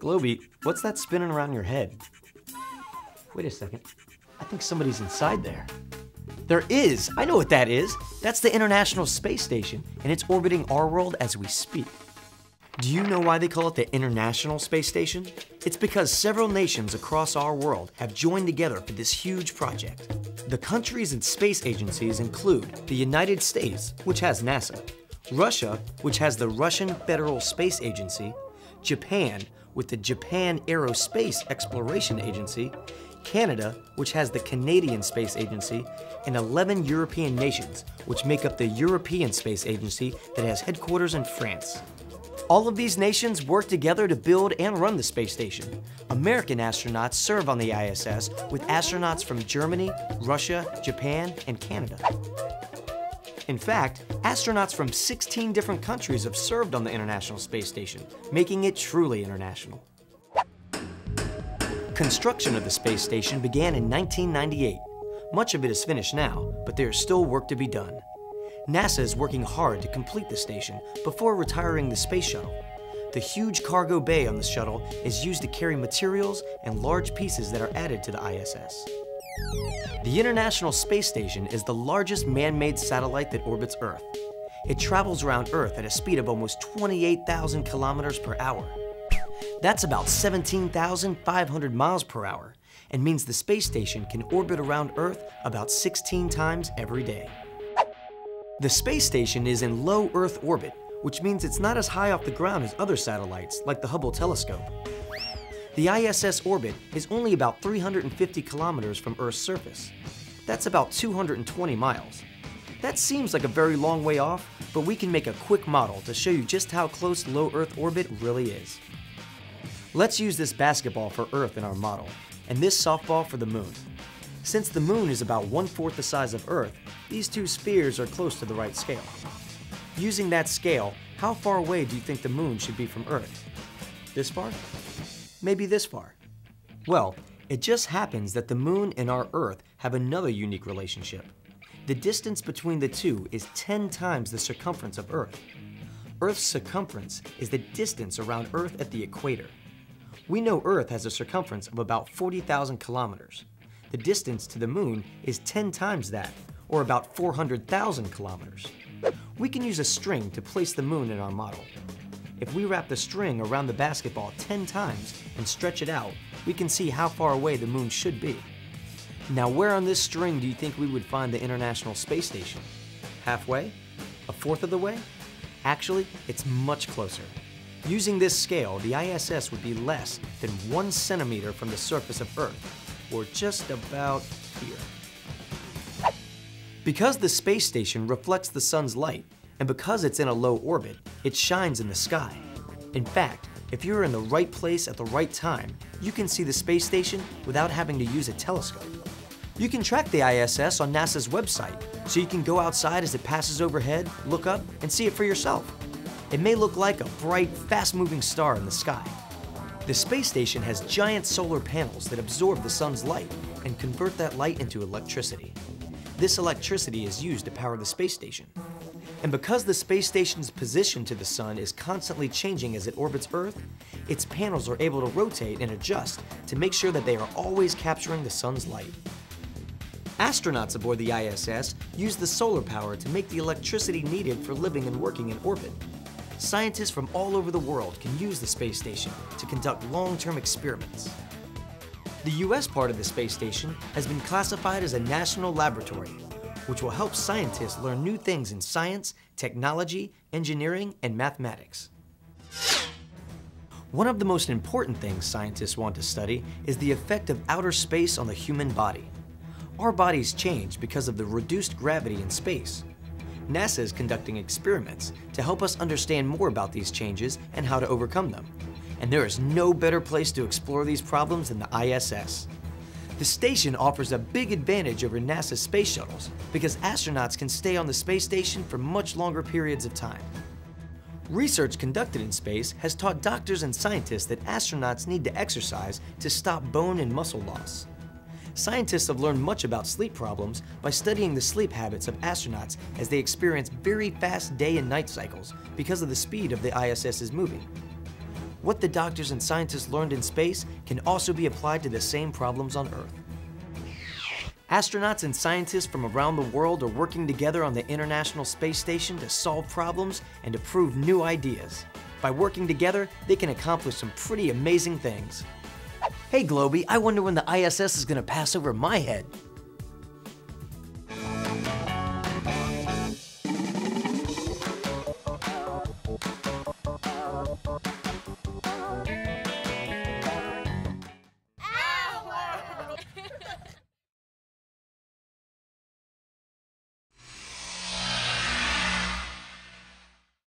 Globy, what's that spinning around your head? Wait a second. I think somebody's inside there. There is! I know what that is! That's the International Space Station, and it's orbiting our world as we speak. Do you know why they call it the International Space Station? It's because several nations across our world have joined together for this huge project. The countries and space agencies include the United States, which has NASA, Russia, which has the Russian Federal Space Agency, Japan, with the Japan Aerospace Exploration Agency, Canada, which has the Canadian Space Agency, and 11 European nations, which make up the European Space Agency that has headquarters in France. All of these nations work together to build and run the space station. American astronauts serve on the ISS with astronauts from Germany, Russia, Japan, and Canada. In fact, astronauts from 16 different countries have served on the International Space Station, making it truly international. Construction of the space station began in 1998. Much of it is finished now, but there is still work to be done. NASA is working hard to complete the station before retiring the space shuttle. The huge cargo bay on the shuttle is used to carry materials and large pieces that are added to the ISS. The International Space Station is the largest man-made satellite that orbits Earth. It travels around Earth at a speed of almost 28,000 kilometers per hour. That's about 17,500 miles per hour and means the space station can orbit around Earth about 16 times every day. The space station is in low Earth orbit, which means it's not as high off the ground as other satellites like the Hubble telescope. The ISS orbit is only about 350 kilometers from Earth's surface. That's about 220 miles. That seems like a very long way off, but we can make a quick model to show you just how close low Earth orbit really is. Let's use this basketball for Earth in our model, and this softball for the moon. Since the moon is about one-fourth the size of Earth, these two spheres are close to the right scale. Using that scale, how far away do you think the moon should be from Earth? This far? Maybe this far. Well, it just happens that the moon and our Earth have another unique relationship. The distance between the two is 10 times the circumference of Earth. Earth's circumference is the distance around Earth at the equator. We know Earth has a circumference of about 40,000 kilometers. The distance to the moon is 10 times that, or about 400,000 kilometers. We can use a string to place the moon in our model. If we wrap the string around the basketball 10 times and stretch it out, we can see how far away the moon should be. Now where on this string do you think we would find the International Space Station? Halfway? A fourth of the way? Actually, it's much closer. Using this scale, the ISS would be less than one centimeter from the surface of Earth, or just about here. Because the space station reflects the sun's light, and because it's in a low orbit, it shines in the sky. In fact, if you're in the right place at the right time, you can see the space station without having to use a telescope. You can track the ISS on NASA's website, so you can go outside as it passes overhead, look up, and see it for yourself. It may look like a bright, fast-moving star in the sky. The space station has giant solar panels that absorb the sun's light and convert that light into electricity. This electricity is used to power the space station. And because the space station's position to the sun is constantly changing as it orbits Earth, its panels are able to rotate and adjust to make sure that they are always capturing the sun's light. Astronauts aboard the ISS use the solar power to make the electricity needed for living and working in orbit. Scientists from all over the world can use the space station to conduct long-term experiments. The US part of the space station has been classified as a national laboratory, which will help scientists learn new things in science, technology, engineering, and mathematics. One of the most important things scientists want to study is the effect of outer space on the human body. Our bodies change because of the reduced gravity in space, NASA is conducting experiments to help us understand more about these changes and how to overcome them. And there is no better place to explore these problems than the ISS. The station offers a big advantage over NASA space shuttles because astronauts can stay on the space station for much longer periods of time. Research conducted in space has taught doctors and scientists that astronauts need to exercise to stop bone and muscle loss. Scientists have learned much about sleep problems by studying the sleep habits of astronauts as they experience very fast day and night cycles because of the speed of the ISS's moving. What the doctors and scientists learned in space can also be applied to the same problems on Earth. Astronauts and scientists from around the world are working together on the International Space Station to solve problems and to prove new ideas. By working together, they can accomplish some pretty amazing things. Hey Globey, I wonder when the ISS is gonna pass over my head.